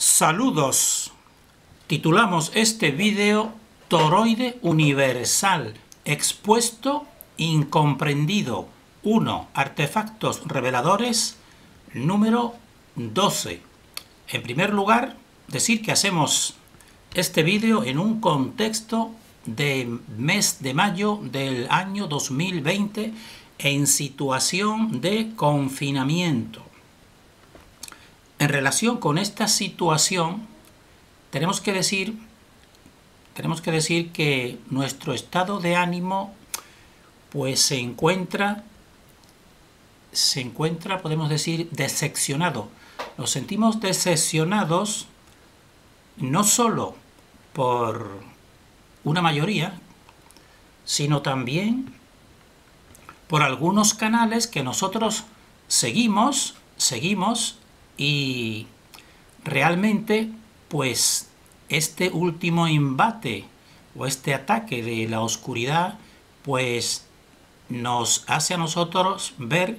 Saludos. Titulamos este vídeo Toroide Universal, expuesto, incomprendido. 1. Artefactos reveladores. Número 12. En primer lugar, decir que hacemos este vídeo en un contexto de mes de mayo del año 2020 en situación de confinamiento. En relación con esta situación, tenemos que decir, tenemos que decir que nuestro estado de ánimo pues se encuentra se encuentra, podemos decir, decepcionado. Nos sentimos decepcionados no solo por una mayoría, sino también por algunos canales que nosotros seguimos, seguimos y realmente, pues, este último embate o este ataque de la oscuridad, pues, nos hace a nosotros ver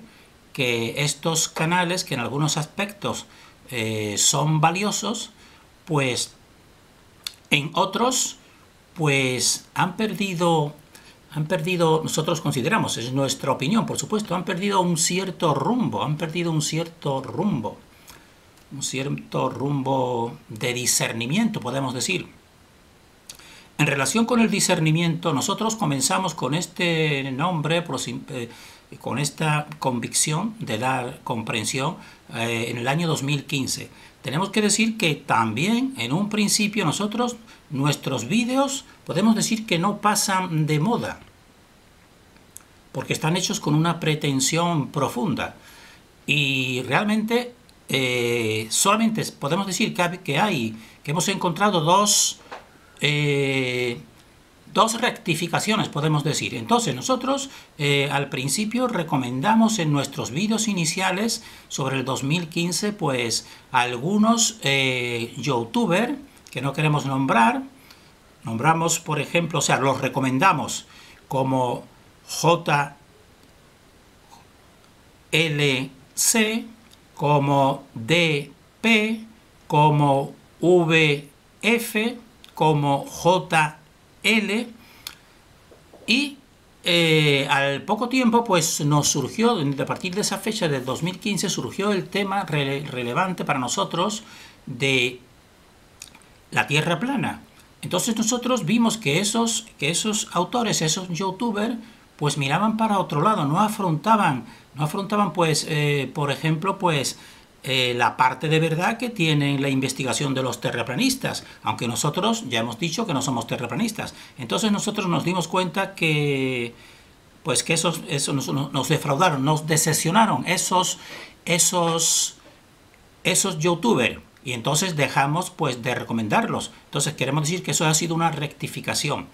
que estos canales, que en algunos aspectos eh, son valiosos, pues, en otros, pues, han perdido han perdido, nosotros consideramos, es nuestra opinión, por supuesto, han perdido un cierto rumbo, han perdido un cierto rumbo un cierto rumbo de discernimiento, podemos decir. En relación con el discernimiento, nosotros comenzamos con este nombre, eh, con esta convicción de la comprensión eh, en el año 2015. Tenemos que decir que también en un principio nosotros, nuestros vídeos, podemos decir que no pasan de moda, porque están hechos con una pretensión profunda. Y realmente eh, solamente podemos decir que hay, que hemos encontrado dos, eh, dos rectificaciones, podemos decir. Entonces nosotros eh, al principio recomendamos en nuestros vídeos iniciales sobre el 2015, pues algunos youtubers que no queremos nombrar, nombramos por ejemplo, o sea, los recomendamos como JLC, como DP, como VF, como JL y eh, al poco tiempo pues nos surgió, a partir de esa fecha del 2015 surgió el tema relevante para nosotros de la Tierra plana. Entonces nosotros vimos que esos, que esos autores, esos youtubers, pues miraban para otro lado, no afrontaban no afrontaban, pues, eh, por ejemplo, pues, eh, la parte de verdad que tiene la investigación de los terraplanistas, aunque nosotros ya hemos dicho que no somos terraplanistas. Entonces nosotros nos dimos cuenta que, pues, que esos, nos, defraudaron, nos decepcionaron esos, esos, esos youtubers. Y entonces dejamos pues de recomendarlos. Entonces queremos decir que eso ha sido una rectificación.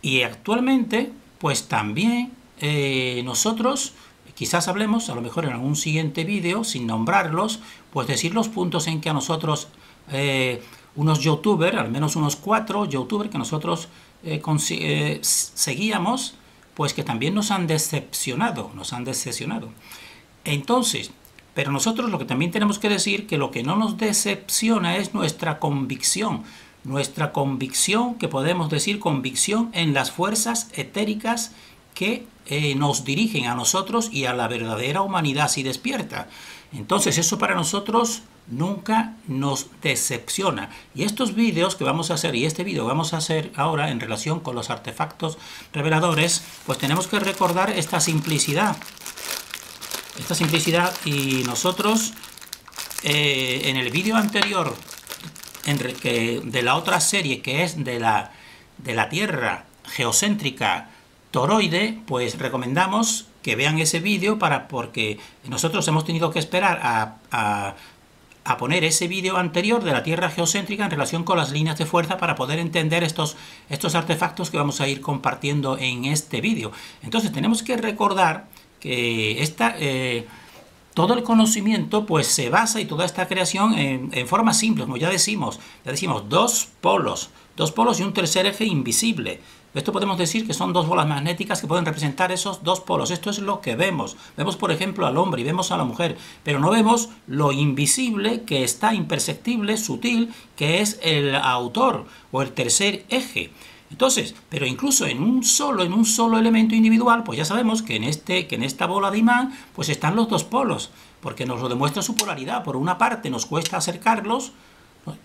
Y actualmente, pues también eh, nosotros Quizás hablemos, a lo mejor en algún siguiente vídeo, sin nombrarlos, pues decir los puntos en que a nosotros, eh, unos youtubers, al menos unos cuatro youtubers que nosotros eh, eh, seguíamos, pues que también nos han decepcionado, nos han decepcionado. Entonces, pero nosotros lo que también tenemos que decir que lo que no nos decepciona es nuestra convicción, nuestra convicción, que podemos decir convicción en las fuerzas etéricas que eh, nos dirigen a nosotros y a la verdadera humanidad si despierta. Entonces eso para nosotros nunca nos decepciona. Y estos vídeos que vamos a hacer, y este vídeo que vamos a hacer ahora en relación con los artefactos reveladores, pues tenemos que recordar esta simplicidad. Esta simplicidad y nosotros eh, en el vídeo anterior de la otra serie que es de la, de la Tierra geocéntrica toroide, pues recomendamos que vean ese vídeo para porque nosotros hemos tenido que esperar a, poner ese vídeo anterior de la Tierra geocéntrica en relación con las líneas de fuerza para poder entender estos, estos artefactos que vamos a ir compartiendo en este vídeo. Entonces tenemos que recordar que esta, eh, todo el conocimiento pues se basa y toda esta creación en, en forma simple, como ya decimos, ya decimos dos polos, dos polos y un tercer eje invisible. Esto podemos decir que son dos bolas magnéticas que pueden representar esos dos polos. Esto es lo que vemos. Vemos, por ejemplo, al hombre y vemos a la mujer, pero no vemos lo invisible que está imperceptible, sutil, que es el autor o el tercer eje. Entonces, pero incluso en un solo, en un solo elemento individual, pues ya sabemos que en, este, que en esta bola de imán, pues están los dos polos, porque nos lo demuestra su polaridad. Por una parte nos cuesta acercarlos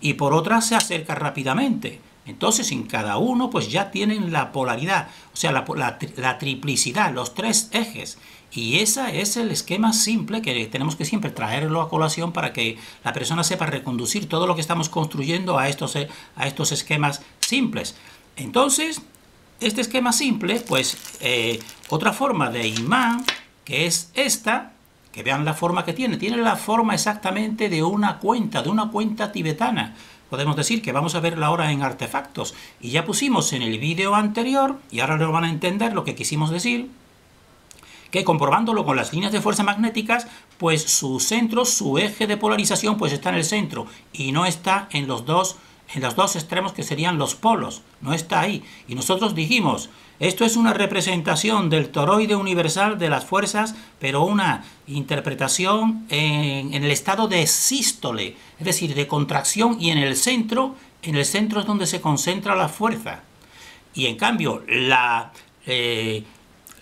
y por otra se acerca rápidamente. Entonces en cada uno pues ya tienen la polaridad, o sea, la, triplicidad, los tres ejes. Y ese es el esquema simple que tenemos que siempre traerlo a colación para que la persona sepa reconducir todo lo que estamos construyendo a estos, a estos esquemas simples. Entonces, este esquema simple, pues eh, otra forma de imán, que es esta, que vean la forma que tiene, tiene la forma exactamente de una cuenta, de una cuenta tibetana podemos decir que vamos a verla ahora en artefactos. Y ya pusimos en el vídeo anterior, y ahora lo van a entender lo que quisimos decir, que comprobándolo con las líneas de fuerza magnéticas, pues su centro, su eje de polarización, pues está en el centro y no está en los dos en los dos extremos que serían los polos, no está ahí. Y nosotros dijimos, esto es una representación del toroide universal de las fuerzas, pero una interpretación en, el estado de sístole, es decir, de contracción y en el centro, en el centro es donde se concentra la fuerza. Y en cambio, la, eh,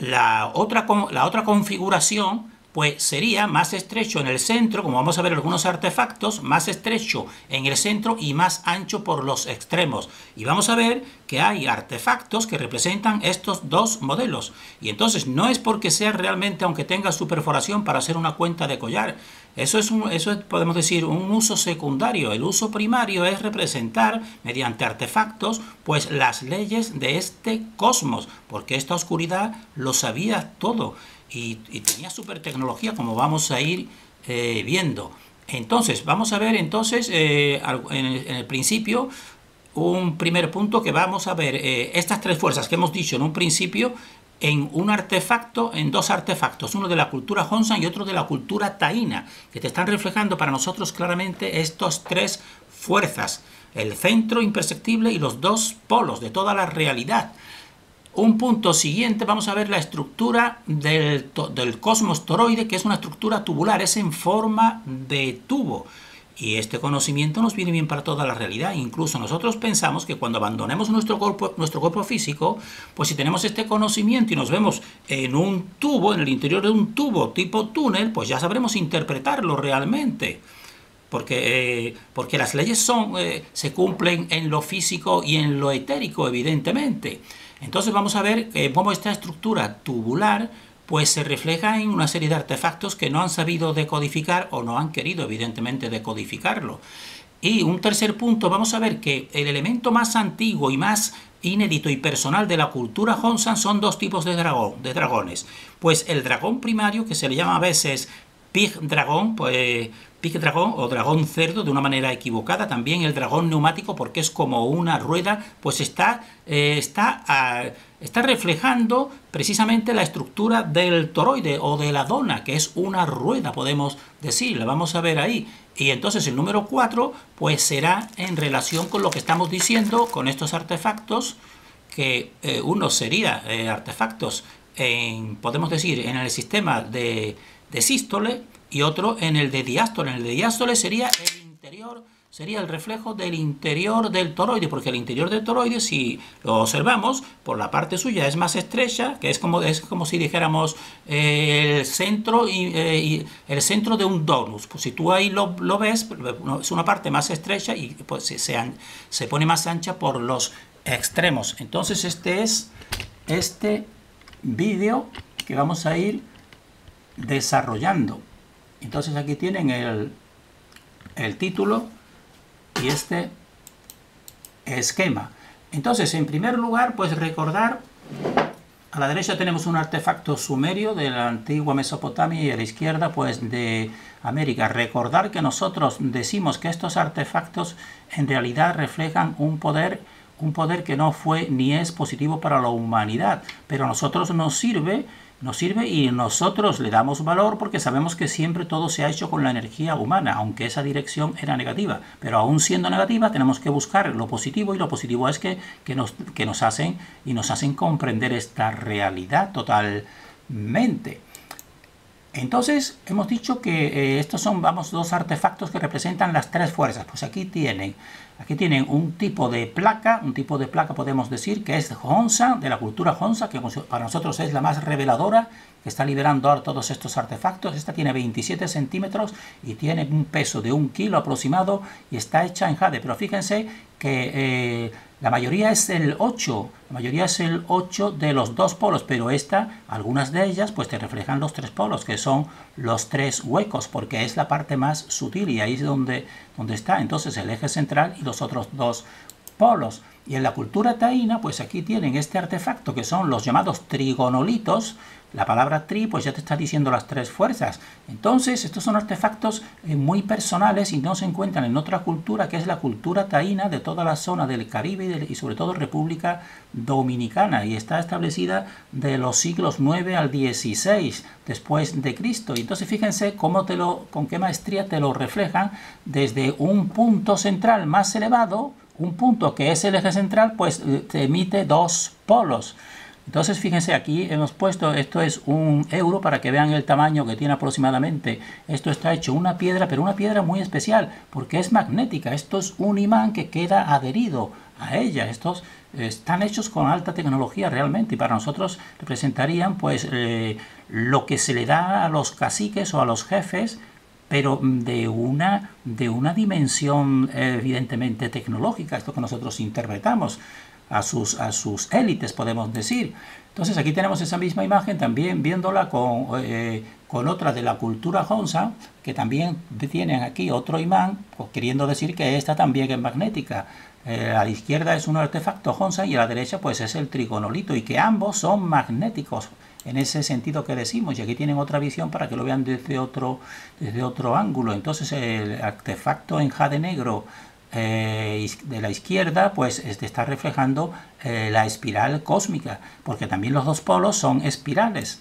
la, otra, la otra configuración pues sería más estrecho en el centro, como vamos a ver algunos artefactos, más estrecho en el centro y más ancho por los extremos. Y vamos a ver que hay artefactos que representan estos dos modelos. Y entonces no es porque sea realmente, aunque tenga su perforación para hacer una cuenta de collar, eso es, un, eso podemos decir, un uso secundario. El uso primario es representar, mediante artefactos, pues las leyes de este cosmos, porque esta oscuridad lo sabía todo y, tenía super tecnología como vamos a ir eh, viendo. Entonces, vamos a ver entonces eh, en, el, principio un primer punto que vamos a ver eh, estas tres fuerzas que hemos dicho en un principio en un artefacto, en dos artefactos, uno de la cultura Honsan y otro de la cultura Taína, que te están reflejando para nosotros claramente estas tres fuerzas, el centro imperceptible y los dos polos de toda la realidad. Un punto siguiente, vamos a ver la estructura del, cosmos toroide, que es una estructura tubular, es en forma de tubo. Y este conocimiento nos viene bien para toda la realidad. Incluso nosotros pensamos que cuando abandonemos nuestro cuerpo, nuestro cuerpo físico, pues si tenemos este conocimiento y nos vemos en un tubo, en el interior de un tubo tipo túnel, pues ya sabremos interpretarlo realmente. Porque, eh, porque las leyes son, eh, se cumplen en lo físico y en lo etérico, evidentemente. Entonces vamos a ver eh, cómo esta estructura tubular pues se refleja en una serie de artefactos que no han sabido decodificar o no han querido evidentemente decodificarlo. Y un tercer punto, vamos a ver que el elemento más antiguo y más inédito y personal de la cultura Honsan son dos tipos de dragón, de dragones. Pues el dragón primario, que se le llama a veces Pig Dragón, pues Pique dragón o dragón cerdo de una manera equivocada, también el dragón neumático porque es como una rueda, pues está, eh, está, ah, está reflejando precisamente la estructura del toroide o de la dona, que es una rueda, podemos decir, la vamos a ver ahí. Y entonces el número 4 pues será en relación con lo que estamos diciendo con estos artefactos, que eh, uno sería eh, artefactos en, podemos decir, en el sistema de, de sístole, y otro en el de diástole. En el de diástole sería el interior, sería el reflejo del interior del toroide, porque el interior del toroide, si lo observamos, por la parte suya es más estrecha, que es como, es como si dijéramos eh, el, centro eh, y, el centro de un donus. Pues si tú ahí lo, lo ves, es una parte más estrecha y pues se, se pone más ancha por los extremos. Entonces este es este vídeo que vamos a ir desarrollando. Entonces aquí tienen el, el título y este esquema. Entonces, en primer lugar, pues recordar, a la derecha tenemos un artefacto sumerio de la antigua Mesopotamia y a la izquierda, pues de América. Recordar que nosotros decimos que estos artefactos en realidad reflejan un poder, un poder que no fue ni es positivo para la humanidad, pero a nosotros nos sirve nos sirve y nosotros le damos valor porque sabemos que siempre todo se ha hecho con la energía humana, aunque esa dirección era negativa. Pero aún siendo negativa tenemos que buscar lo positivo y lo positivo es que, nos, que nos hacen y nos hacen comprender esta realidad totalmente. Entonces, hemos dicho que eh, estos son, vamos, dos artefactos que representan las tres fuerzas. Pues aquí tienen, aquí tienen un tipo de placa, un tipo de placa podemos decir que es Honsa, de la cultura Honsa, que para nosotros es la más reveladora, está liberando ahora todos estos artefactos. Esta tiene 27 centímetros y tiene un peso de un kilo aproximado y está hecha en jade. Pero fíjense que eh, la mayoría es el 8, la mayoría es el 8 de los dos polos, pero esta, algunas de ellas, pues te reflejan los tres polos, que son los tres huecos, porque es la parte más sutil y ahí es donde, donde está entonces el eje central y los otros dos Y en la cultura taína, pues aquí tienen este artefacto que son los llamados trigonolitos, la palabra tri pues ya te está diciendo las tres fuerzas. Entonces, estos son artefactos eh, muy personales y no se encuentran en otra cultura que es la cultura taína de toda la zona del Caribe y, sobre todo República Dominicana y está establecida de los siglos 9 al 16 después de Cristo. Y entonces fíjense cómo te lo, con qué maestría te lo reflejan desde un punto central más elevado, un punto que es el eje central, pues eh, te emite dos polos. Entonces, fíjense, aquí hemos puesto, esto es un euro para que vean el tamaño que tiene aproximadamente. Esto está hecho una piedra, pero una piedra muy especial, porque es magnética. Esto es un imán que queda adherido a ella. Estos están hechos con alta tecnología realmente y para nosotros representarían pues eh, lo que se le da a los caciques o a los jefes pero de una, de una dimensión evidentemente tecnológica, esto que nosotros interpretamos a sus, a sus élites, podemos decir. Entonces aquí tenemos esa misma imagen también viéndola con, eh, con otra de la cultura Honsa, que también tienen aquí otro imán, pues, queriendo decir que esta también es magnética. Eh, a la izquierda es un artefacto Honsa y a la derecha pues es el trigonolito y que ambos son magnéticos en ese sentido que decimos y aquí tienen otra visión para que lo vean desde otro, desde otro ángulo. Entonces el artefacto en jade negro eh, de la izquierda, pues este está reflejando eh, la espiral cósmica, porque también los dos polos son espirales.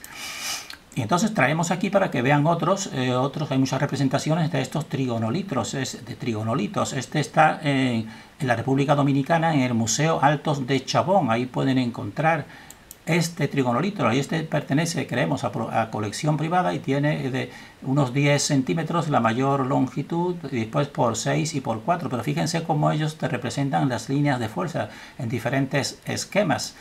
Y entonces traemos aquí para que vean otros, eh, otros hay muchas representaciones de estos trigonolitos, es, de trigonolitos. Este está en la República Dominicana en el Museo Altos de Chabón, ahí pueden encontrar este trigonolito, y este pertenece, creemos, a, colección privada y tiene de unos 10 centímetros la mayor longitud y después por 6 y por 4. Pero fíjense cómo ellos te representan las líneas de fuerza en diferentes esquemas.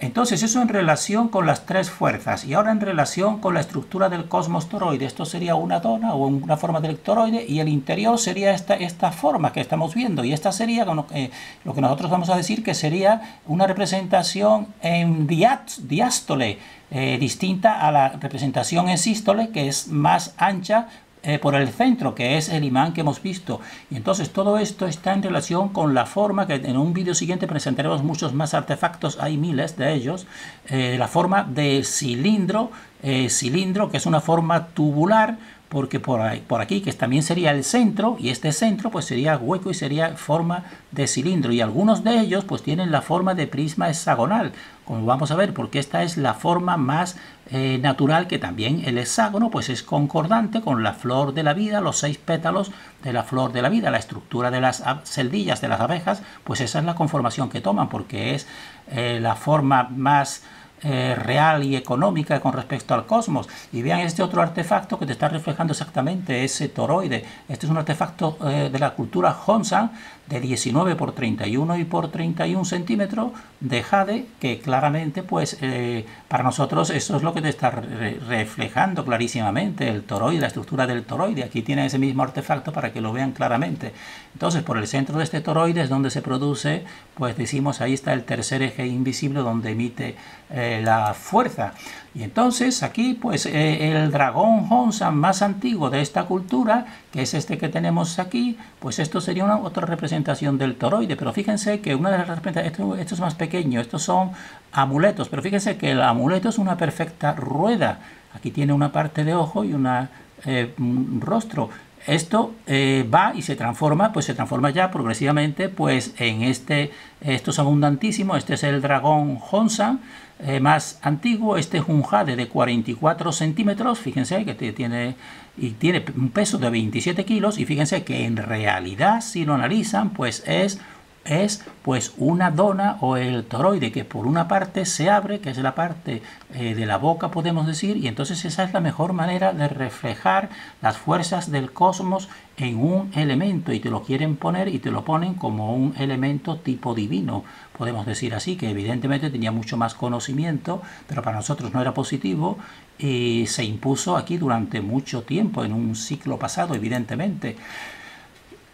Entonces, eso en relación con las tres fuerzas. Y ahora en relación con la estructura del cosmos toroide. Esto sería una dona o una forma del toroide y el interior sería esta, forma que estamos viendo. Y esta sería eh, lo que nosotros vamos a decir que sería una representación en diástole, eh, distinta a la representación en sístole, que es más ancha eh, por el centro, que es el imán que hemos visto. Y entonces todo esto está en relación con la forma, que en un vídeo siguiente presentaremos muchos más artefactos, hay miles de ellos, eh, la forma de cilindro, eh, cilindro, que es una forma tubular, porque por, por aquí, que también sería el centro, y este centro pues sería hueco y sería forma de cilindro, y algunos de ellos pues tienen la forma de prisma hexagonal, como vamos a ver, porque esta es la forma más eh, natural que también el hexágono pues es concordante con la flor de la vida, los seis pétalos de la flor de la vida, la estructura de las celdillas de las abejas, pues esa es la conformación que toman, porque es eh, la forma más eh, real y económica con respecto al cosmos. Y vean este otro artefacto que te está reflejando exactamente ese toroide. Este es un artefacto eh, de la cultura Honsan de 19 por 31 y por 31 centímetros de jade que claramente pues eh, para nosotros eso es lo que te está reflejando clarísimamente el toroide, la estructura del toroide. Aquí tiene ese mismo artefacto para que lo vean claramente. Entonces por el centro de este toroide es donde se produce, pues decimos ahí está el tercer eje invisible donde emite la fuerza. Y entonces aquí pues eh, el dragón Honsan más antiguo de esta cultura, que es este que tenemos aquí, pues esto sería una otra representación del toroide. Pero fíjense que una de las representaciones, esto, es más pequeño, estos son amuletos, pero fíjense que el amuleto es una perfecta rueda. Aquí tiene una parte de ojo y una eh, rostro. Esto eh, va y se transforma, pues se transforma ya progresivamente pues en este, esto es abundantísimo, este es el dragón Honsan eh, más antiguo, este es un jade de 44 centímetros, fíjense que tiene, y tiene un peso de 27 kilos y fíjense que en realidad si lo analizan pues es es pues una dona o el toroide que por una parte se abre, que es la parte eh, de la boca podemos decir, y entonces esa es la mejor manera de reflejar las fuerzas del cosmos en un elemento y te lo quieren poner y te lo ponen como un elemento tipo divino, podemos decir así, que evidentemente tenía mucho más conocimiento, pero para nosotros no era positivo y se impuso aquí durante mucho tiempo, en un ciclo pasado evidentemente.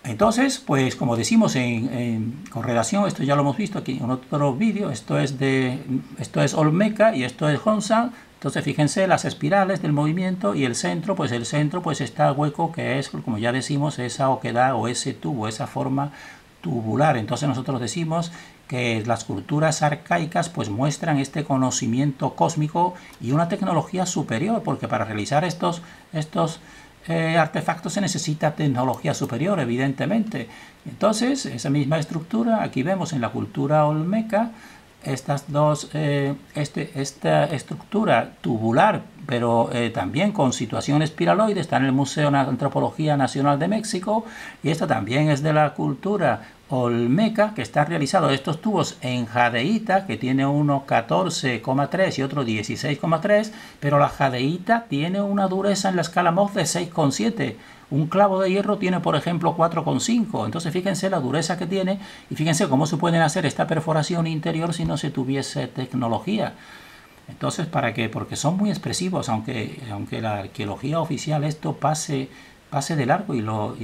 Entonces, pues como decimos en, correlación, esto ya lo hemos visto aquí en otro vídeo, esto es de esto es Olmeca y esto es Honsan. Entonces, fíjense las espirales del movimiento y el centro, pues el centro pues está hueco que es, como ya decimos, esa oquedad o ese tubo, esa forma tubular. Entonces nosotros decimos que las culturas arcaicas pues muestran este conocimiento cósmico y una tecnología superior, porque para realizar estos, estos eh, artefactos se necesita tecnología superior, evidentemente. Entonces, esa misma estructura, aquí vemos en la cultura olmeca, estas dos, eh, este, esta estructura tubular, pero eh, también con situación espiraloide, está en el Museo de Antropología Nacional de México, y esta también es de la cultura Olmeca, que está realizado estos tubos en jadeíta, que tiene uno 14,3 y otro 16,3, pero la jadeíta tiene una dureza en la escala Mohs de 6,7. Un clavo de hierro tiene, por ejemplo, 4,5. Entonces, fíjense la dureza que tiene y fíjense cómo se pueden hacer esta perforación interior si no se tuviese tecnología. Entonces, ¿para qué? Porque son muy expresivos, aunque, aunque la arqueología oficial esto pase, pase de largo y lo...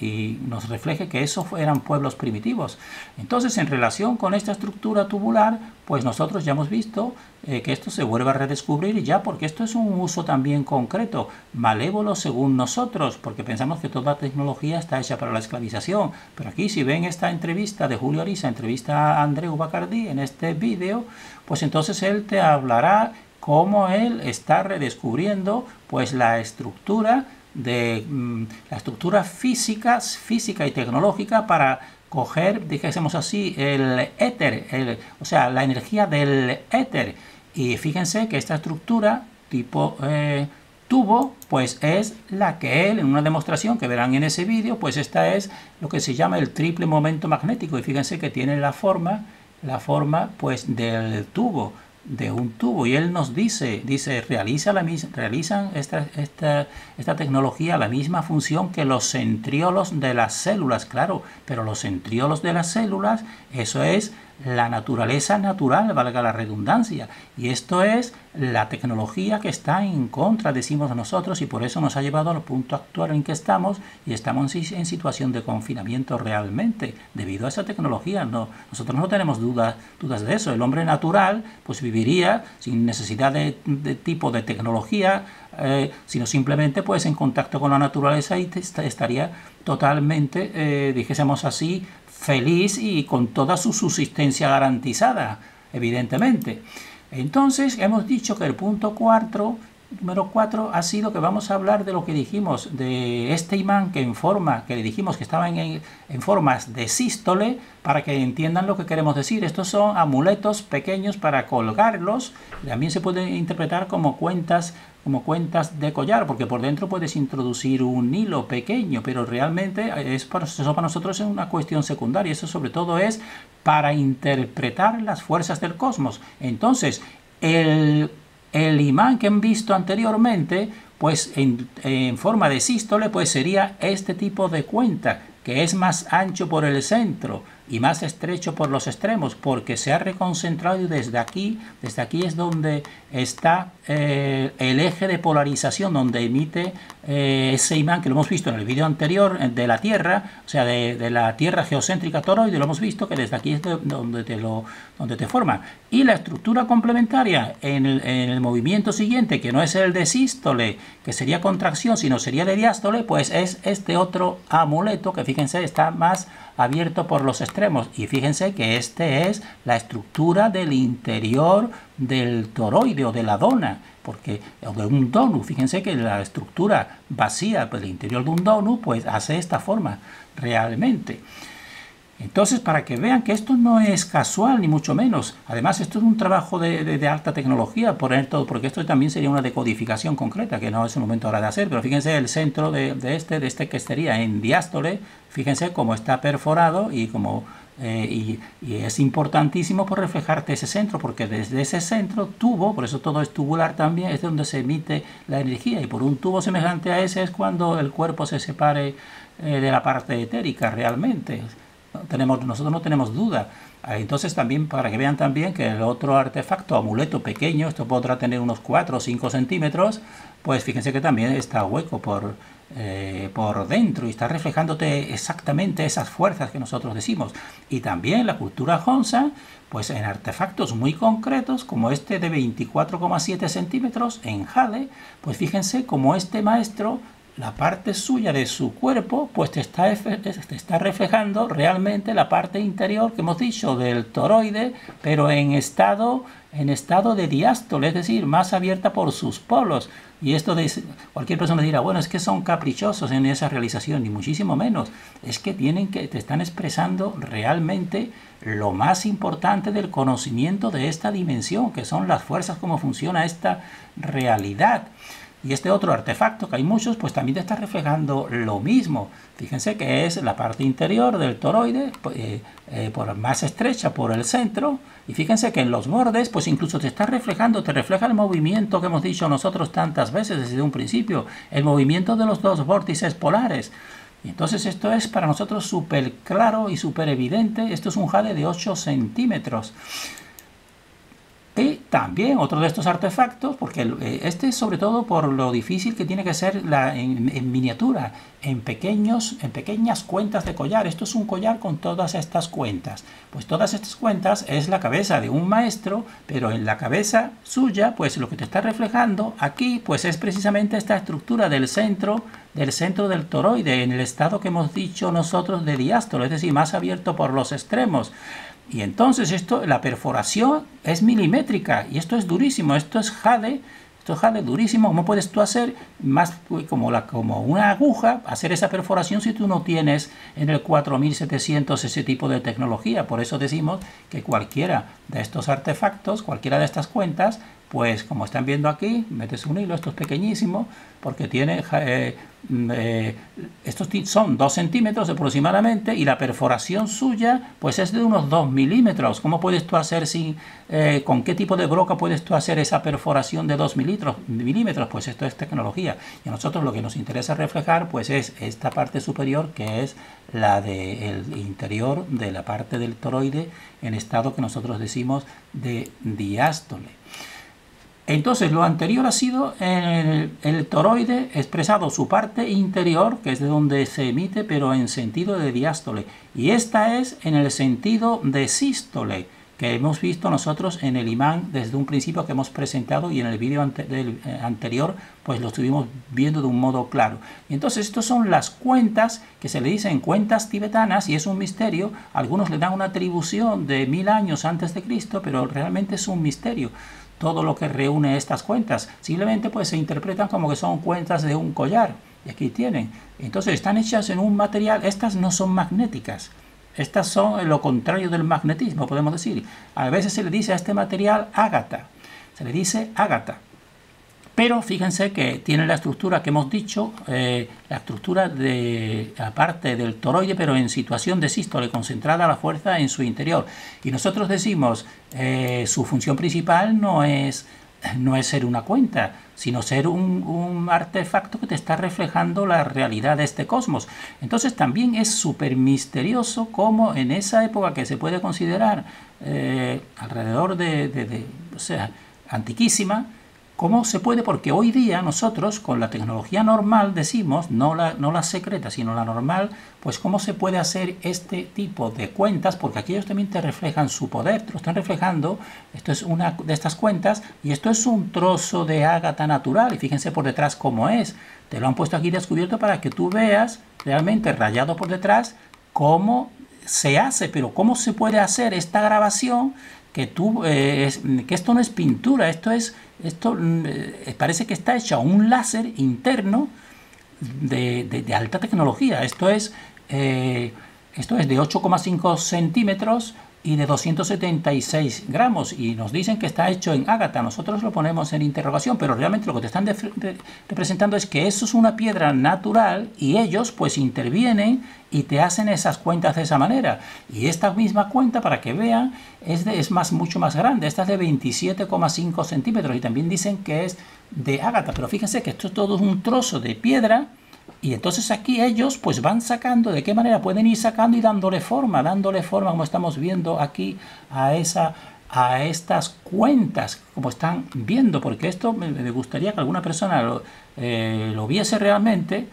y nos refleje que esos eran pueblos primitivos. Entonces, en relación con esta estructura tubular, pues nosotros ya hemos visto eh, que esto se vuelve a redescubrir ya porque esto es un uso también concreto, malévolo según nosotros, porque pensamos que toda tecnología está hecha para la esclavización. Pero aquí, si ven esta entrevista de Julio Arisa, entrevista a Andreu Bacardí en este vídeo, pues entonces él te hablará cómo él está redescubriendo pues la estructura de mm, la estructura física, física y tecnológica para coger, dijésemos así, el éter, o sea, la energía del éter. Y fíjense que esta estructura tipo eh, tubo, pues es la que él, en una demostración que verán en ese vídeo, pues esta es lo que se llama el triple momento magnético. Y fíjense que tiene la forma, la forma pues del tubo de un tubo. Y él nos dice, dice, realiza la realizan esta, esta, esta tecnología la misma función que los centriolos de las células, claro, pero los centriolos de las células, eso es la naturaleza natural, valga la redundancia. Y esto es la tecnología que está en contra, decimos nosotros, y por eso nos ha llevado al punto actual en que estamos y estamos en situación de confinamiento realmente, debido a esa tecnología. No, nosotros no tenemos dudas, dudas de eso. El hombre natural pues viviría sin necesidad de, tipo de tecnología, eh, sino simplemente pues en contacto con la naturaleza y estaría totalmente, eh, dijésemos así, feliz y con toda su subsistencia garantizada, evidentemente. Entonces, hemos dicho que el punto 4, número 4 ha sido que vamos a hablar de lo que dijimos, de este imán que en forma, que dijimos que estaba en, en formas de sístole, para que entiendan lo que queremos decir. Estos son amuletos pequeños para colgarlos, también se puede interpretar como cuentas como cuentas de collar, porque por dentro puedes introducir un hilo pequeño, pero realmente es para, eso para nosotros es una cuestión secundaria. Eso sobre todo es para interpretar las fuerzas del cosmos. Entonces, el, el imán que han visto anteriormente, pues en, forma de sístole, pues sería este tipo de cuenta, que es más ancho por el centro y más estrecho por los extremos, porque se ha reconcentrado y desde aquí, desde aquí es donde está eh, el eje de polarización, donde emite eh, ese imán que lo hemos visto en el vídeo anterior eh, de la Tierra, o sea, de, la Tierra geocéntrica toroide, lo hemos visto que desde aquí es donde te, lo, donde te forma. Y la estructura complementaria en el, en el movimiento siguiente, que no es el de sístole, que sería contracción, sino sería de diástole, pues es este otro amuleto que fíjense está más abierto por los extremos Y fíjense que este es la estructura del interior del toroide o de la dona, porque o de un donut. Fíjense que la estructura vacía del interior de un donut pues hace esta forma realmente. Entonces, para que vean que esto no es casual, ni mucho menos. Además, esto es un trabajo de, alta tecnología, poner todo, porque esto también sería una decodificación concreta, que no es el momento ahora de hacer. Pero fíjense el centro de, este, de este que estaría en diástole, fíjense cómo está perforado y como eh, y, es importantísimo por reflejarte ese centro, porque desde ese centro tubo, por eso todo es tubular también, es donde se emite la energía, y por un tubo semejante a ese es cuando el cuerpo se separe eh, de la parte etérica realmente tenemos, nosotros no tenemos duda. Ah, entonces también, para que vean también que el otro artefacto, amuleto pequeño, esto podrá tener unos 4 o 5 centímetros, pues fíjense que también está hueco por, eh, por dentro y está reflejándote exactamente esas fuerzas que nosotros decimos. Y también la cultura Honsa, pues en artefactos muy concretos, como este de 24,7 centímetros en jade, pues fíjense como este maestro la parte suya de su cuerpo, pues te está, está reflejando realmente la parte interior que hemos dicho del toroide, pero en estado, en estado de diástole, es decir, más abierta por sus polos. Y esto de, cualquier persona dirá, bueno, es que son caprichosos en esa realización, ni muchísimo menos. Es que tienen que, te están expresando realmente lo más importante del conocimiento de esta dimensión, que son las fuerzas, cómo funciona esta realidad. Y este otro artefacto, que hay muchos, pues también te está reflejando lo mismo. Fíjense que es la parte interior del toroide, pues, eh, eh, por más estrecha por el centro. Y fíjense que en los bordes, pues incluso te está reflejando, te refleja el movimiento que hemos dicho nosotros tantas veces desde un principio, el movimiento de los dos vórtices polares. Y entonces esto es para nosotros súper claro y súper evidente. Esto es un jade de 8 centímetros. Y también otro de estos artefactos, porque eh, este es sobre todo por lo difícil que tiene que ser la, en, miniatura, en, pequeños, en pequeñas cuentas de collar. Esto es un collar con todas estas cuentas. Pues todas estas cuentas es la cabeza de un maestro, pero en la cabeza suya, pues lo que te está reflejando aquí, pues es precisamente esta estructura del centro, del centro del toroide, en el estado que hemos dicho nosotros de diástolo, es decir, más abierto por los extremos. Y entonces esto, la perforación es milimétrica y esto es durísimo, esto es jade, esto es jade durísimo. ¿Cómo puedes tú hacer más como, la, como una aguja, hacer esa perforación si tú no tienes en el 4700 ese tipo de tecnología? Por eso decimos que cualquiera de estos artefactos, cualquiera de estas cuentas, pues como están viendo aquí, metes un hilo, esto es pequeñísimo, porque tiene, eh, mm, eh, estos son 2 centímetros aproximadamente y la perforación suya pues es de unos 2 milímetros. ¿Cómo puedes tú hacer sin, eh, con qué tipo de broca puedes tú hacer esa perforación de 2 milímetros? Pues esto es tecnología. Y a nosotros lo que nos interesa reflejar pues es esta parte superior que es la del interior de la parte del toroide en estado que nosotros decimos de diástole. Entonces lo anterior ha sido el, toroide expresado su parte interior, que es de donde se emite, pero en sentido de diástole. Y esta es en el sentido de sístole, que hemos visto nosotros en el imán desde un principio que hemos presentado y en el vídeo eh, anterior pues lo estuvimos viendo de un modo claro. Entonces estas son las cuentas que se le dicen cuentas tibetanas y es un misterio. Algunos le dan una atribución de mil años antes de Cristo, pero realmente es un misterio todo lo que reúne estas cuentas. Simplemente pues se interpretan como que son cuentas de un collar. Y aquí tienen. Entonces están hechas en un material, estas no son magnéticas. Estas son lo contrario del magnetismo, podemos decir. A veces se le dice a este material ágata. Se le dice ágata. Pero fíjense que tiene la estructura que hemos dicho, eh, la estructura de aparte del toroide, pero en situación de sístole, concentrada la fuerza en su interior. Y nosotros decimos, eh, su función principal no es, no es ser una cuenta, sino ser un, artefacto que te está reflejando la realidad de este cosmos. Entonces también es súper misterioso cómo en esa época que se puede considerar eh, alrededor de, de, o sea, antiquísima, ¿Cómo se puede? Porque hoy día nosotros con la tecnología normal decimos, no la, no la secreta, sino la normal, pues cómo se puede hacer este tipo de cuentas, porque aquí ellos también te reflejan su poder, te lo están reflejando, esto es una de estas cuentas y esto es un trozo de ágata natural y fíjense por detrás cómo es, te lo han puesto aquí descubierto para que tú veas realmente rayado por detrás cómo se hace, pero ¿cómo se puede hacer esta grabación? Que, tú, eh, que esto no es pintura, esto es, esto eh, parece que está hecho a un láser interno de, alta tecnología. Esto es, eh, esto es de 8,5 centímetros y de 276 gramos y nos dicen que está hecho en ágata. Nosotros lo ponemos en interrogación, pero realmente lo que te están representando es que eso es una piedra natural y ellos pues intervienen y te hacen esas cuentas de esa manera. Y esta misma cuenta, para que vean, es, de, es más, mucho más grande. Esta es de 27,5 centímetros y también dicen que es de ágata. Pero fíjense que esto es todo un trozo de piedra y entonces aquí ellos pues van sacando, de qué manera pueden ir sacando y dándole forma, dándole forma como estamos viendo aquí a esa a estas cuentas, como están viendo, porque esto me, gustaría que alguna persona lo, eh, viese realmente,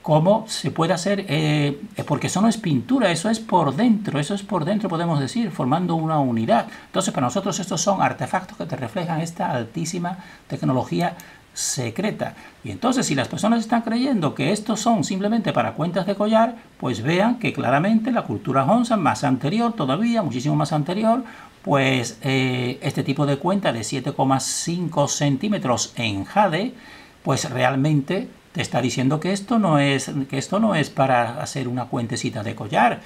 cómo se puede hacer, eh, porque eso no es pintura, eso es por dentro, eso es por dentro, podemos decir, formando una unidad. Entonces, para nosotros estos son artefactos que te reflejan esta altísima tecnología secreta. Y entonces si las personas están creyendo que estos son simplemente para cuentas de collar, pues vean que claramente la cultura Honsan, más anterior todavía, muchísimo más anterior, pues eh, este tipo de cuenta de 7,5 centímetros en jade, pues realmente te está diciendo que esto no es que esto no es para hacer una cuentecita de collar.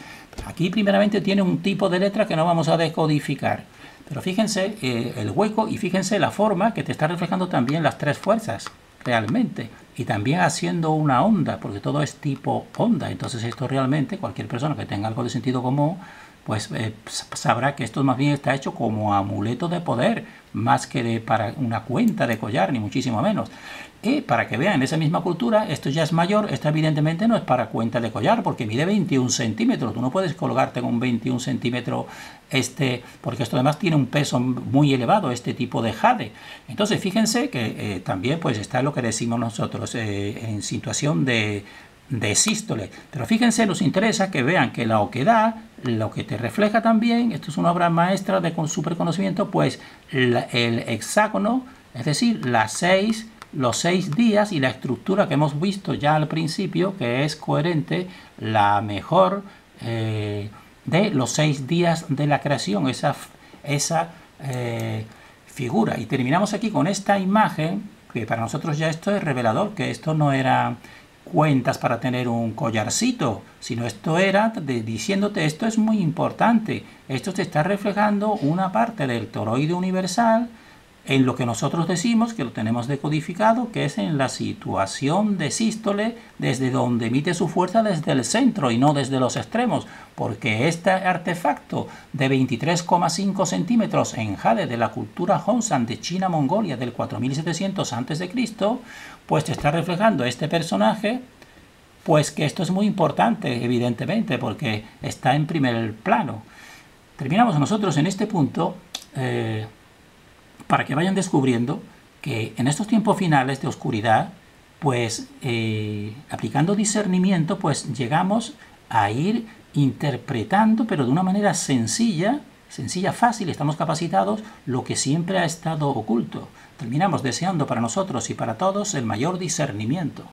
Aquí primeramente tiene un tipo de letra que no vamos a decodificar. Pero fíjense eh, el hueco y fíjense la forma que te está reflejando también las tres fuerzas, realmente. Y también haciendo una onda, porque todo es tipo onda. Entonces esto realmente, cualquier persona que tenga algo de sentido común, pues eh, sabrá que esto más bien está hecho como amuleto de poder, más que de, para una cuenta de collar, ni muchísimo menos. Y para que vean, en esa misma cultura, esto ya es mayor, esto evidentemente no es para cuenta de collar, porque mide 21 centímetros. Tú no puedes colgarte con un 21 centímetros, este, porque esto además tiene un peso muy elevado, este tipo de jade. Entonces, fíjense que eh, también pues está lo que decimos nosotros, eh, en situación de, de sístole. Pero fíjense, nos interesa que vean que la oquedad, lo que te refleja también, esto es una obra maestra de super conocimiento, pues el hexágono, es decir, las seis los seis días y la estructura que hemos visto ya al principio, que es coherente, la mejor eh, de los seis días de la creación, esa, esa eh, figura. Y terminamos aquí con esta imagen, que para nosotros ya esto es revelador, que esto no era cuentas para tener un collarcito, sino esto era diciéndote esto es muy importante, esto te está reflejando una parte del toroide universal, en lo que nosotros decimos, que lo tenemos decodificado, que es en la situación de sístole, desde donde emite su fuerza desde el centro y no desde los extremos, porque este artefacto de 23,5 centímetros en jade de la cultura Honsan de China-Mongolia del 4700 a.C., pues está reflejando este personaje, pues que esto es muy importante, evidentemente, porque está en primer plano. Terminamos nosotros en este punto. Eh, para que vayan descubriendo que en estos tiempos finales de oscuridad, pues eh, aplicando discernimiento, pues llegamos a ir interpretando, pero de una manera sencilla, sencilla, fácil, estamos capacitados, lo que siempre ha estado oculto. Terminamos deseando para nosotros y para todos el mayor discernimiento.